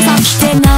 ふしてない